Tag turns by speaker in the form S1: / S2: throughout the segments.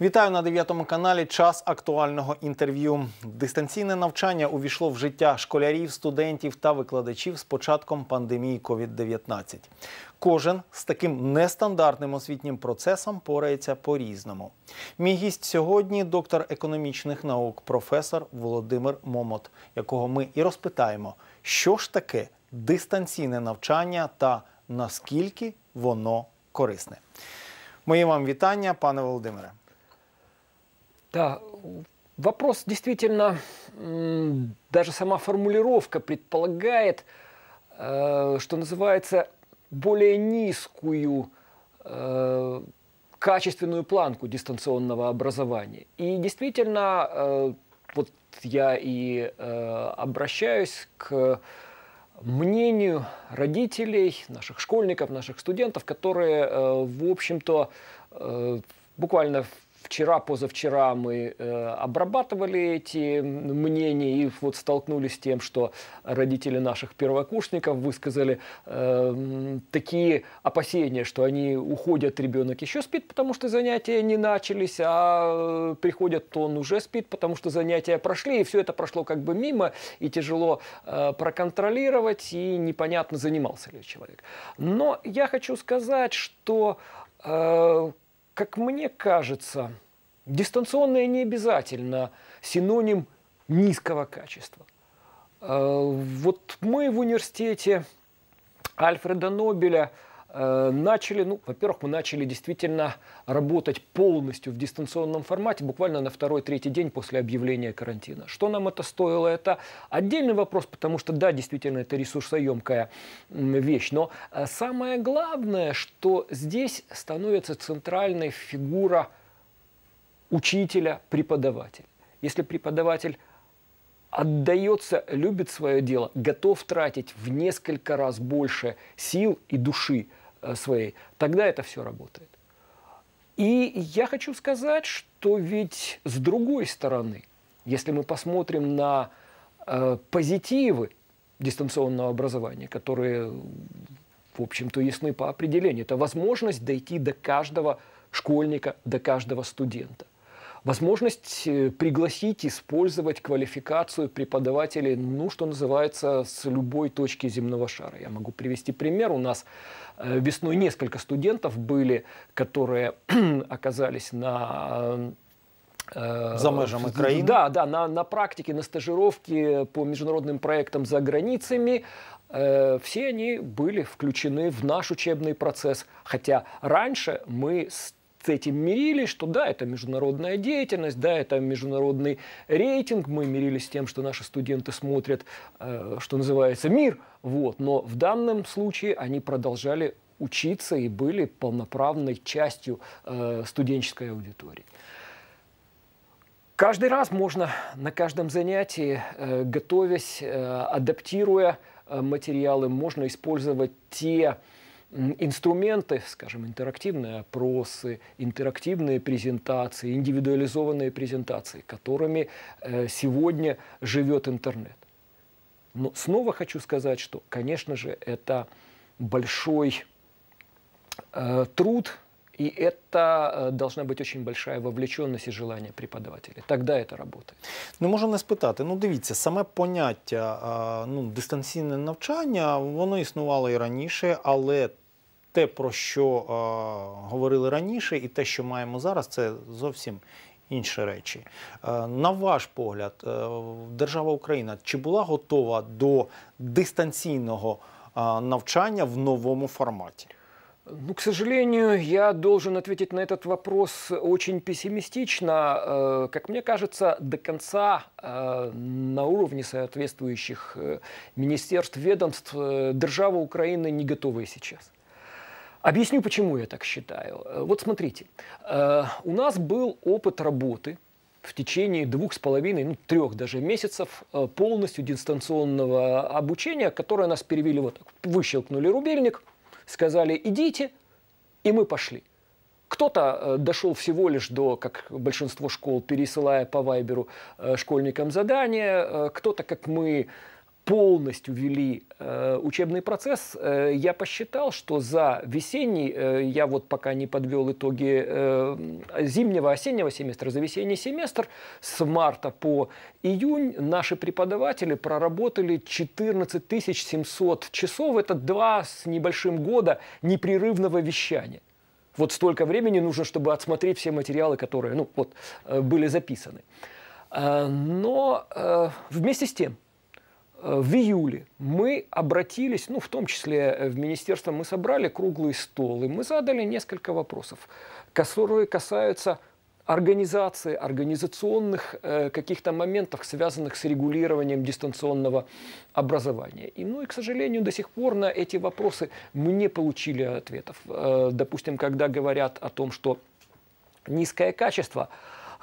S1: Вітаю на 9 каналі. Час актуального інтерв'ю. Дистанційне навчання увійшло в життя школярів, студентів та викладачів з початком пандемії COVID-19. Кожен з таким нестандартним освітнім процесом порається по-різному. Мій гість сьогодні доктор економічних наук, професор Володимир Момот, якого ми і розпитаємо, що ж таке дистанційне навчання та наскільки воно корисне. Мої вам вітання, пане Володимире.
S2: Да, вопрос действительно, даже сама формулировка предполагает, э, что называется, более низкую э, качественную планку дистанционного образования. И действительно, э, вот я и обращаюсь к мнению родителей, наших школьников, наших студентов, которые, в общем-то, буквально вчера, позавчера мы э, обрабатывали эти мнения и вот столкнулись с тем, что родители наших первокурсников высказали э, такие опасения, что они уходят, ребенок еще спит, потому что занятия не начались, а э, приходят, то он уже спит, потому что занятия прошли, и все это прошло как бы мимо, и тяжело э, проконтролировать, и непонятно, занимался ли человек. Но я хочу сказать, что э, как мне кажется, дистанционное не обязательно синоним низкого качества. Э, Вот мы в университете Альфреда Нобеля начали, ну, во-первых, мы начали действительно работать полностью в дистанционном формате буквально на второй-третий день после объявления карантина. Что нам это стоило? Это отдельный вопрос, потому что, да, действительно, это ресурсоемкая вещь. Но э, самое главное, что здесь становится центральной фигура учителя, преподавателя. Если преподаватель отдается, любит свое дело, готов тратить в несколько раз больше сил и души э, своей, тогда это все работает. И я хочу сказать, что ведь с другой стороны, если мы посмотрим на э, позитивы дистанционного образования, которые, в общем-то, ясны по определению, это возможность дойти до каждого школьника, до каждого студента возможность э, пригласить, использовать квалификацию преподавателей, ну, что называется, с любой точки земного шара. Я могу привести пример. У нас э, весной несколько студентов были, которые оказались на э,
S1: За межами країни?
S2: Да, да, на, на практике, на стажировке по международным проектам за границами. Э, Все они были включены в наш учебный процесс. Хотя раньше мы с с этим мирились, что да, это международная деятельность, да, это международный рейтинг, мы мирились с тем, что наши студенты смотрят, э, что называется, мир, вот, но в данном случае они продолжали учиться и были полноправной частью э, студенческой аудитории. Каждый раз можно на каждом занятии, э, готовясь, адаптируя материалы, можно использовать те инструменты, скажем, интерактивные опросы, интерактивные презентации, индивидуализованные презентации, которыми э, сегодня живет интернет. Но снова хочу сказать, что, конечно же, это большой э, труд, и это э, должна быть очень большая вовлеченность и желание преподавателя. Тогда это работает.
S1: Не можу не спитати. Ну, дивіться, саме поняття а, ну, дистанційне навчання, воно існувало і раніше, але те, про що а, говорили раніше, і те, що маємо зараз, це зовсім інші речі. Е, На ваш погляд, е, держава Україна чи була готова до дистанційного а, навчання в новому форматі?
S2: Ну, к сожалению, я должен ответить на этот вопрос очень пессимистично. Э, Как мне кажется, до конца э, на уровне соответствующих э, министерств, ведомств э, держава Украины не готова и сейчас. Объясню, почему я так считаю. Э, Вот смотрите, э, у нас был опыт работы в течение двух с половиной, ну, трех даже месяцев э, полностью дистанционного обучения, которое нас перевели вот так. Выщелкнули рубильник, сказали «идите», и мы пошли. Кто-то дошел всего лишь до, как большинство школ, пересылая по Вайберу школьникам задания, кто-то, как мы, полностью вели э, учебный процесс, э, я посчитал, что за весенний, э, я вот пока не подвел итоги э, зимнего, осеннего семестра, за весенний семестр с марта по июнь наши преподаватели проработали 14 700 часов. Это два с небольшим года непрерывного вещания. Вот столько времени нужно, чтобы отсмотреть все материалы, которые ну, вот, э, были записаны. Э, но э, вместе с тем, в июле мы обратились, ну, в том числе э, в министерство, мы собрали круглый стол, и мы задали несколько вопросов, которые касаются организации, организационных э, каких-то моментов, связанных с регулированием дистанционного образования. И, ну и, к сожалению, до сих пор на эти вопросы мы не получили ответов. Э, допустим, когда говорят о том, что низкое качество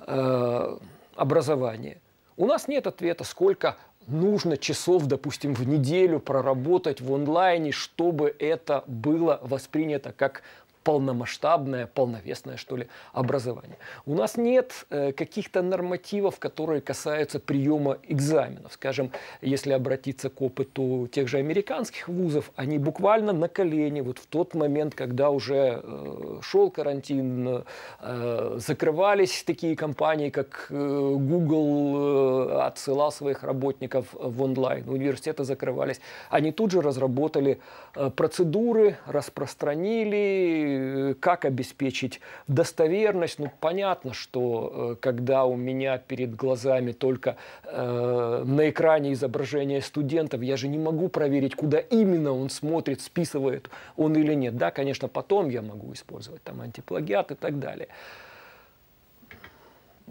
S2: э, образования, у нас нет ответа, сколько нужно часов, допустим, в неделю проработать в онлайне, чтобы это было воспринято как полномасштабное, полновесное, что ли, образование. У нас нет э, каких-то нормативов, которые касаются приема экзаменов. Скажем, если обратиться к опыту тех же американских вузов, они буквально на колени, вот в тот момент, когда уже э, шел карантин, э, закрывались такие компании, как Google отсылал своих работников в онлайн, университеты закрывались, они тут же разработали процедуры, распространили, как обеспечить достоверность? Ну, понятно, что э, когда у меня перед глазами только э, на экране изображение студентов, я же не могу проверить, куда именно он смотрит, списывает он или нет. Да, конечно, потом я могу использовать там антиплагиат и так далее.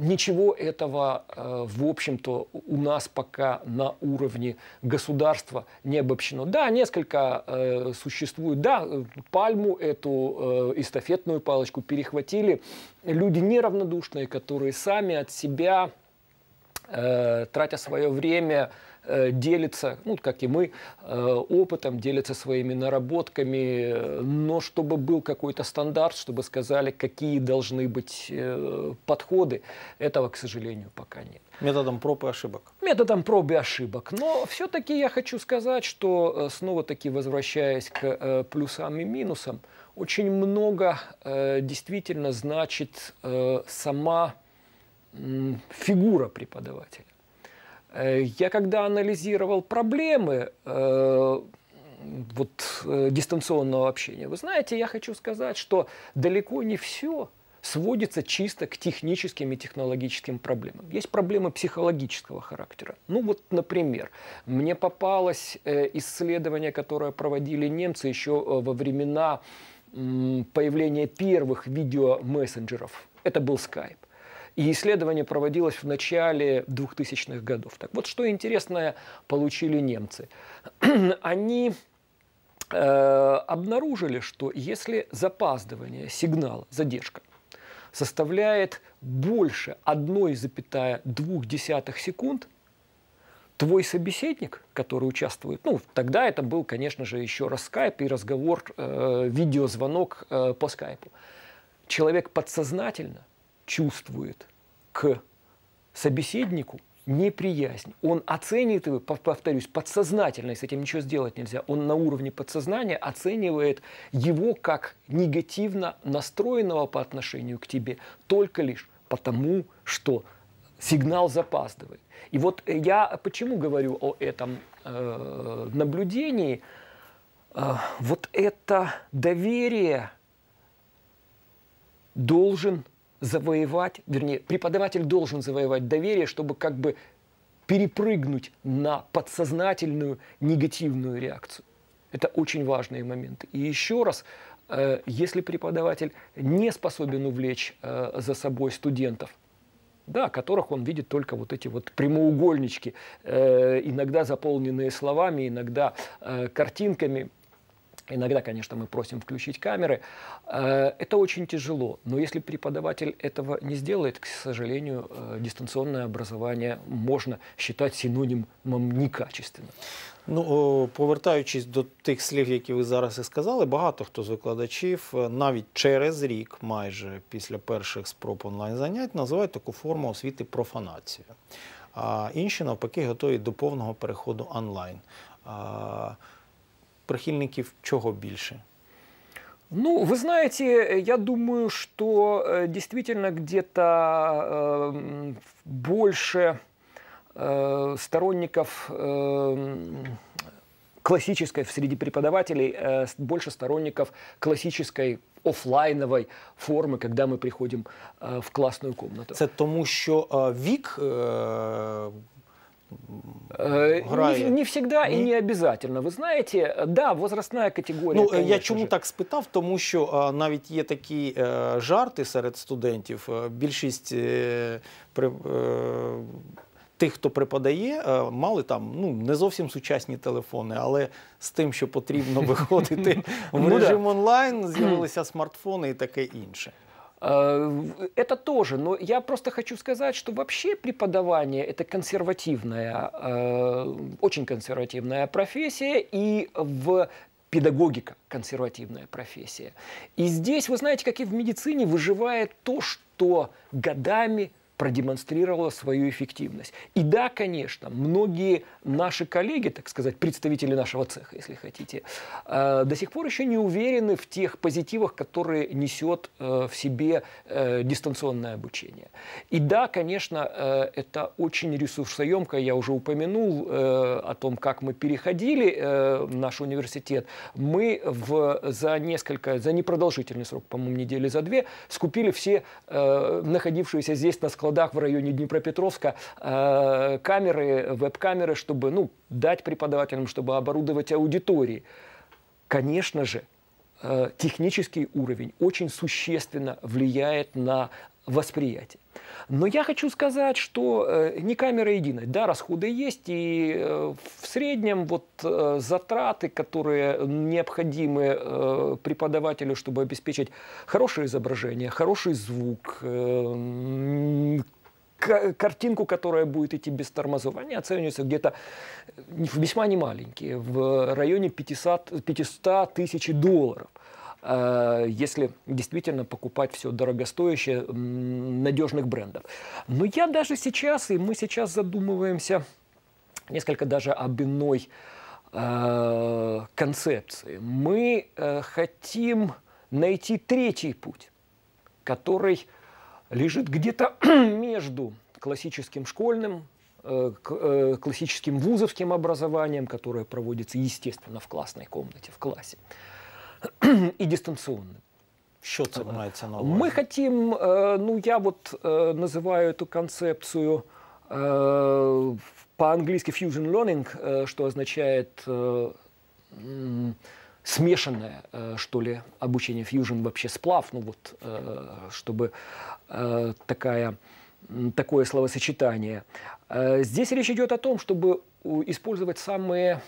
S2: Ничего этого, э, в общем-то, у нас пока на уровне государства не обобщено. Да, несколько э, существует. Да, пальму, эту э, эстафетную палочку перехватили люди неравнодушные, которые сами от себя, тратя свое время, Э, делится, ну, как и мы, э, опытом, делится своими наработками, но чтобы был какой-то стандарт, чтобы сказали, какие должны быть э, подходы, этого, к сожалению, пока нет.
S1: Методом проб и ошибок.
S2: Методом проб и ошибок. Но все-таки я хочу сказать, что снова-таки возвращаясь к плюсам и минусам, очень много действительно значит сама фигура преподавателя. Э, я когда анализировал проблемы э, вот, э, дистанционного общения, вы знаете, я хочу сказать, что далеко не все сводится чисто к техническим и технологическим проблемам. Есть проблемы психологического характера. Ну вот, например, мне попалось исследование, которое проводили немцы еще во времена появления первых видеомессенджеров. Это был Skype. И исследование проводилось в начале 2000-х годов. Так вот, что интересное получили немцы. Они э, обнаружили, что если запаздывание сигнала, задержка, составляет больше 1,2 секунд, твой собеседник, который участвует, ну, тогда это был, конечно же, еще раз скайп и разговор, э, видеозвонок э, по скайпу. Человек подсознательно чувствует к собеседнику неприязнь. Он оценивает его, повторюсь, подсознательно, с этим ничего сделать нельзя. Он на уровне подсознания оценивает его как негативно настроенного по отношению к тебе только лишь потому, что сигнал запаздывает. И вот я почему говорю о этом э, наблюдении? Э, вот это доверие должен завоевать, вернее, преподаватель должен завоевать доверие, чтобы как бы перепрыгнуть на подсознательную негативную реакцию. Это очень важные моменты. И еще раз, э, если преподаватель не способен увлечь э, за собой студентов, да, которых он видит только вот эти вот прямоугольнички, э, иногда заполненные словами, иногда картинками, Иногда, конечно, мы просим включить камеры. Э, это очень тяжело, но если преподаватель этого не сделает, к сожалению, э, дистанционное образование можно считать синонимом некачественным.
S1: Ну, повертаючись до тих слів, які ви зараз і сказали, багато хто з викладачів е, навіть через рік, майже після перших спроб онлайн занять, називають таку форму освіти профанацію. а інші навпаки готові до повного переходу онлайн. А, Прихильників чого більше?
S2: Ну, вы знаете, я думаю, что э, действительно где-то э, больше э, сторонников э, классической среди преподавателей, э, с- больше сторонников классической оффлайновой формы, когда мы приходим э, в классную комнату.
S1: Це тому, що е, вік е,
S2: Э,
S1: грає.
S2: Не, не всегда
S1: Ні?
S2: не обязательно. Вы знаете, э, да, возрастная категория.
S1: Ну, е, я чому
S2: же.
S1: так спитав? Тому що е, навіть є такі е, жарти серед студентів. Е, Більшість е, при, тих, хто преподає, мали там ну, не зовсім сучасні телефони, але з тим, що потрібно виходити в
S2: Ну
S1: режим онлайн, з'явилися смартфони і таке інше.
S2: Э, Это тоже, но я просто хочу сказать, что вообще преподавание это консервативная, э, очень консервативная профессия, и в педагогика консервативная профессия. И здесь, вы знаете, как и в медицине, выживает то, что годами продемонстрировало свою эффективность. И да, конечно, многие наши коллеги, так сказать, представители нашего цеха, если хотите, э, до сих пор еще не уверены в тех позитивах, которые несет э, в себе э, дистанционное обучение. И да, конечно, это очень ресурсоемко. Я уже упомянул о том, как мы переходили наш университет. Мы в, за несколько, за непродолжительный срок, по-моему, недели за две, скупили все находившиеся здесь на складах в районе Днепропетровска э, камеры, веб-камеры, чтобы ну, дать преподавателям, чтобы оборудовать аудитории. Конечно же, э, технический уровень очень существенно влияет на восприятие. Но я хочу сказать, что э, не камера единая. Да, расходы есть, и э, в среднем вот э, затраты, которые необходимы преподавателю, чтобы обеспечить хорошее изображение, хороший звук, картинку, которая будет идти без тормозов, они оцениваются где-то весьма немаленькие, в районе 500, 500 тысяч долларов. Э, Если действительно покупать все дорогостоящее надежных брендов. Но я даже сейчас, и мы сейчас задумываемся несколько даже об иной э, концепции. Мы э, хотим найти третий путь, который лежит где-то между классическим школьным, классическим вузовским образованием, которое проводится, естественно, в классной комнате, в классе, и дистанционным.
S1: Що це мається на увазі?
S2: Мы хотим, э, ну я вот э, называю эту концепцию э, по-английски fusion learning, что означает смешанное, что ли, обучение fusion вообще сплав, ну вот, чтобы такая, такое словосочетание. Здесь речь идет о том, чтобы использовать самые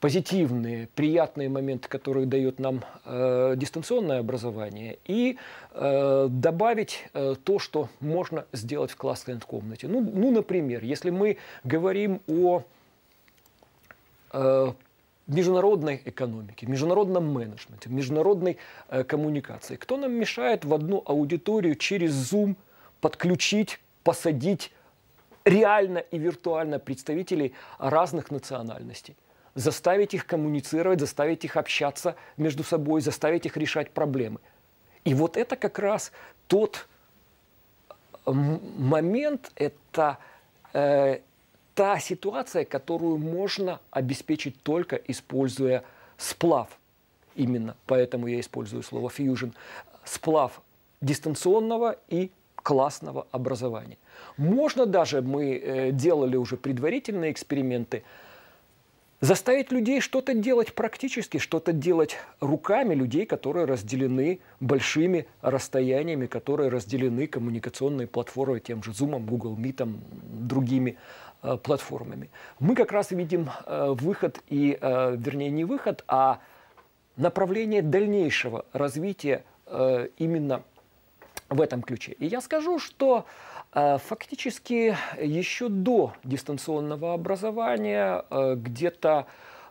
S2: позитивные, приятные моменты, которые дает нам э, дистанционное образование, и э, добавить э, то, что можно сделать в классной комнате. Ну, ну, например, если мы говорим о э, международной экономике, международном менеджменте, международной э, коммуникации. Кто нам мешает в одну аудиторию через Zoom подключить, посадить реально и виртуально представителей разных национальностей? Заставить их коммуницировать, заставить их общаться между собой, заставить их решать проблемы. И вот это как раз тот м- момент, это э, та ситуация, которую можно обеспечить только используя сплав. Именно поэтому я использую слово fusion. Сплав дистанционного и классного образования. Можно даже, мы э, делали уже предварительные эксперименты, заставить людей что-то делать практически, что-то делать руками людей, которые разделены большими расстояниями, которые разделены коммуникационной платформой, тем же Zoom, Google Meet, другими э, платформами. Мы как раз видим э, выход и, э, вернее, не выход, а направление дальнейшего развития э, именно в этом ключе. И я скажу, что э, фактически еще до дистанционного образования, э, где-то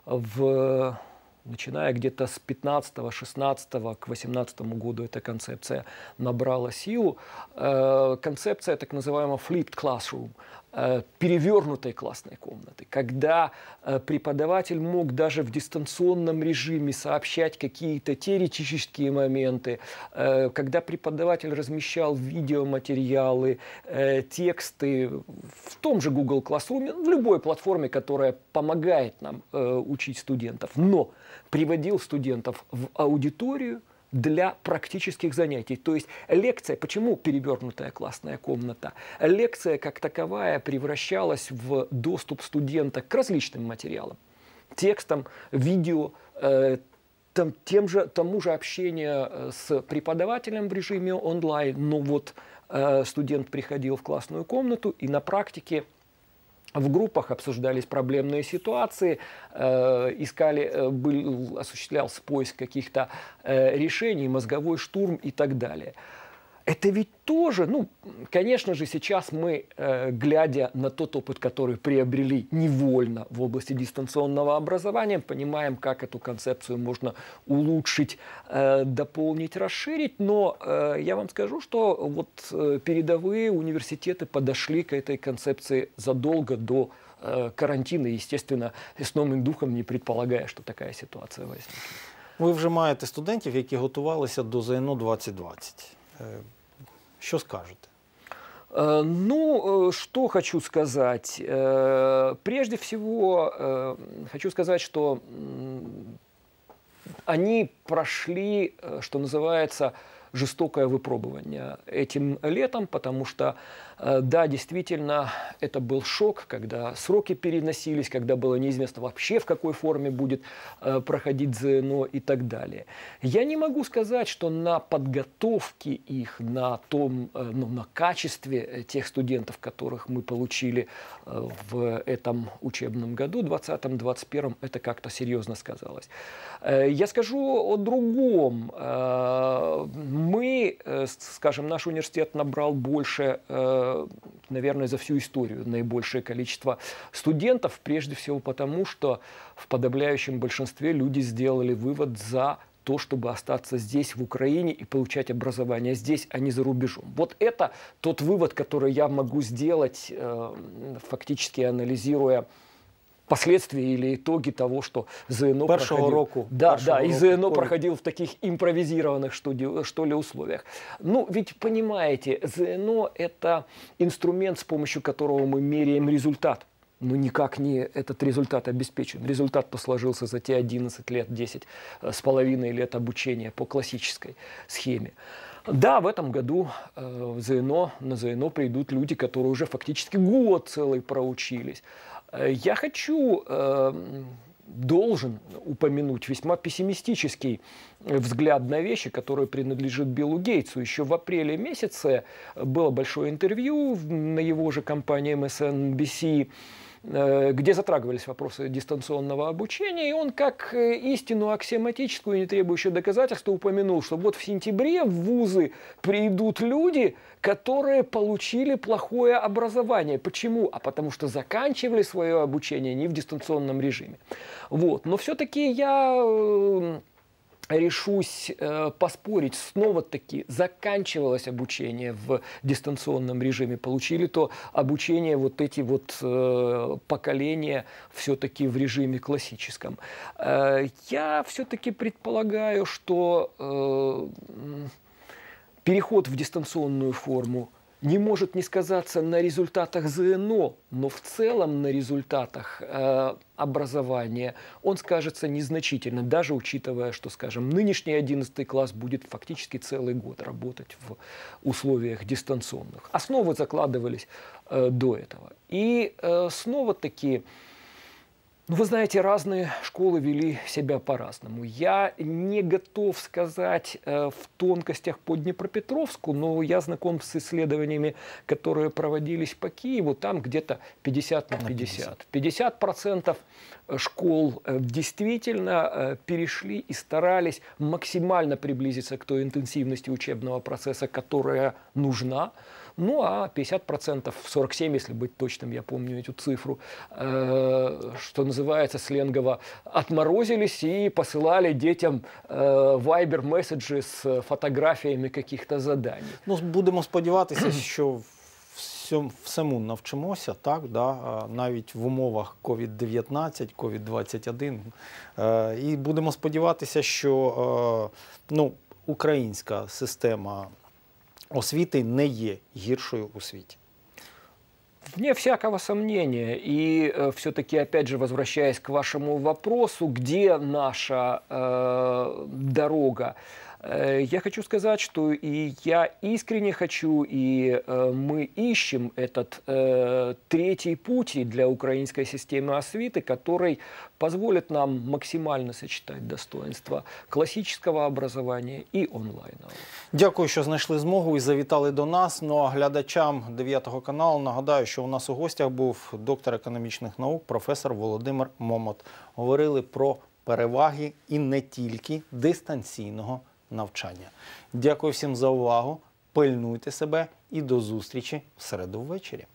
S2: в начиная где-то с 15-16 к 18 году эта концепция набрала силу. Э, концепция так называемого flipped classroom. Э, перевернутой классной комнаты, когда э, преподаватель мог даже в дистанционном режиме сообщать какие-то теоретические моменты, э, когда преподаватель размещал видеоматериалы, тексты в том же Google Classroom, в любой платформе, которая помогает нам учить студентов, но приводил студентов в аудиторию, для практических занятий. То есть лекция, почему перевернутая классная комната? Лекция как таковая превращалась в доступ студента к различным материалам. Текстам, видео, э, там, тем же, тому же общение э, с преподавателем в режиме онлайн. Но вот э, студент приходил в классную комнату и на практике в группах обсуждались проблемные ситуации, э, искали, э, был, осуществлялся поиск каких-то э, решений, мозговой штурм и так далее. Это ведь тоже, ну, конечно же, сейчас мы, э, глядя на тот опыт, который приобрели невольно в области дистанционного образования, понимаем, как эту концепцию можно улучшить, э, дополнить, расширить. Но э, я вам скажу, что вот э, передовые университеты подошли к этой концепции задолго до э, карантина, естественно, с новым духом, не предполагая, что такая ситуация возникнет.
S1: Ви вже маєте студентів, які готувалися до ЗНО 2020. Что скажете?
S2: Э, ну, э, что хочу сказать. Э, прежде всего, хочу сказать, что они прошли, что называется, жестокое выпробование этим летом, потому что Э, да, действительно, это был шок, когда сроки переносились, когда было неизвестно вообще, в какой форме будет э, проходить ЗНО и так далее. Я не могу сказать, что на подготовке их, на том, э, ну, на качестве тех студентов, которых мы получили в этом учебном году, 2020-2021, это как-то серьезно сказалось. Я скажу о другом. Мы, скажем, наш университет набрал больше наверное, за всю историю наибольшее количество студентов, прежде всего потому, что в подавляющем большинстве люди сделали вывод за то, чтобы остаться здесь, в Украине, и получать образование здесь, а не за рубежом. Вот это тот вывод, который я могу сделать, э, фактически анализируя последствия или итоги того, что ЗНО
S1: Першого проходил. року.
S2: Да, да, и ЗНО року. проходил в таких импровизированных, что, что ли, условиях. Ну, ведь понимаете, ЗНО – это инструмент, с помощью которого мы меряем результат. Но никак не этот результат обеспечен. Результат-то сложился за те 11 лет, 10 э, с половиной лет обучения по классической схеме. Да, в этом году э, ЗНО, на ЗНО придут люди, которые уже фактически год целый проучились. Э, я хочу, э, должен упомянуть весьма пессимистический взгляд на вещи, который принадлежит Биллу Гейтсу. Еще в апреле месяце было большое интервью на его же компании MSNBC, Э, где затрагивались вопросы дистанционного обучения, и он как э, истину аксиоматическую, не требующую доказательства, упомянул, что вот в сентябре в вузы придут люди, которые получили плохое образование. Почему? А потому что заканчивали свое обучение не в дистанционном режиме. Вот. Но все-таки я э, решусь э, поспорить, снова-таки заканчивалось обучение в дистанционном режиме, получили то обучение вот эти вот э, поколения все-таки в режиме классическом. Э, я все-таки предполагаю, что э, переход в дистанционную форму не может не сказаться на результатах ЗНО, но в целом на результатах э, образования он скажется незначительно, даже учитывая, что, скажем, нынешний 11 класс будет фактически целый год работать в условиях дистанционных. Основы закладывались э, до этого. И э, снова-таки ну, вы знаете, разные школы вели себя по-разному. Я не готов сказать э, в тонкостях по Днепропетровску, но я знаком с исследованиями, которые проводились по Киеву. Там где-то 50 на 50. 50 процентов школ э, действительно э, перешли и старались максимально приблизиться к той интенсивности учебного процесса, которая нужна. Ну а 50%, 47, если быть точным, я помню эту цифру, э, что называется сленгово, отморозились и посылали детям э, вайбер-меседжи з фотографіями каких-то заданий.
S1: Ну, будемо сподіватися, що всьому, всему навчимося, так, да, е, навіть в умовах COVID-19, COVID-21. Е, І будемо сподіватися, що е, ну, українська система освіти не є гіршою у світі.
S2: Вне всякого сомнения. И все-таки, опять же, возвращаясь к вашему вопросу, где наша э, дорога, э, я хочу сказать, что и я искренне хочу, и э, мы ищем этот э, третий путь и для украинской системы освиты, который позволит нам максимально сочетать достоинства классического образования и онлайнового.
S1: Дякую, що знайшли змогу і завітали до нас. Ну а глядачам 9 каналу нагадаю, що у нас у гостях був доктор економічних наук, професор Володимир Момот. Говорили про переваги і не тільки дистанційного навчання. Дякую всім за увагу. Пильнуйте себе і до зустрічі в середу ввечері.